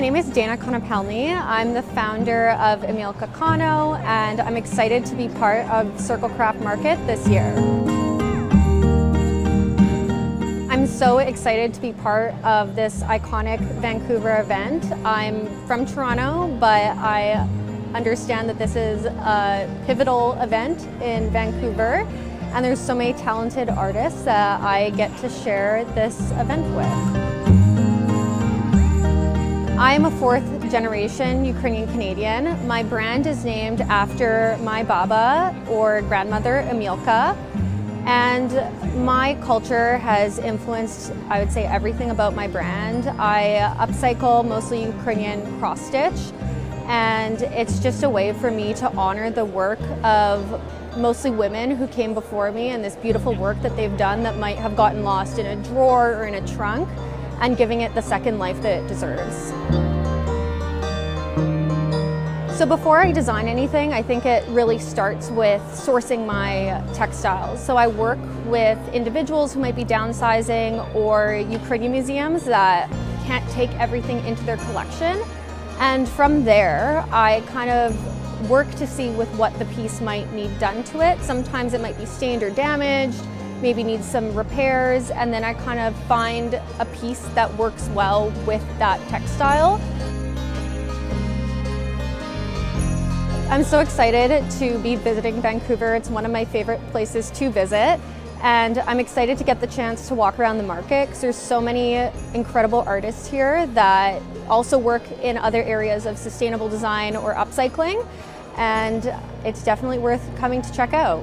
name is Dayna Konopelny. I'm the founder of Emilka Kono and I'm excited to be part of Circle Craft Market this year. I'm so excited to be part of this iconic Vancouver event. I'm from Toronto, but I understand that this is a pivotal event in Vancouver and there's so many talented artists that I get to share this event with. I am a fourth generation Ukrainian Canadian. My brand is named after my baba or grandmother Emilka. And my culture has influenced, I would say, everything about my brand. I upcycle mostly Ukrainian cross stitch, and it's just a way for me to honor the work of mostly women who came before me and this beautiful work that they've done that might have gotten lost in a drawer or in a trunk and giving it the second life that it deserves. So before I design anything, I think it really starts with sourcing my textiles. So I work with individuals who might be downsizing or Ukrainian museums that can't take everything into their collection. And from there, I kind of work to see with what the piece might need done to it. Sometimes it might be stained or damaged, maybe needs some repairs, and then I kind of find a piece that works well with that textile. I'm so excited to be visiting Vancouver. It's one of my favorite places to visit. And I'm excited to get the chance to walk around the market because there's so many incredible artists here that also work in other areas of sustainable design or upcycling. And it's definitely worth coming to check out.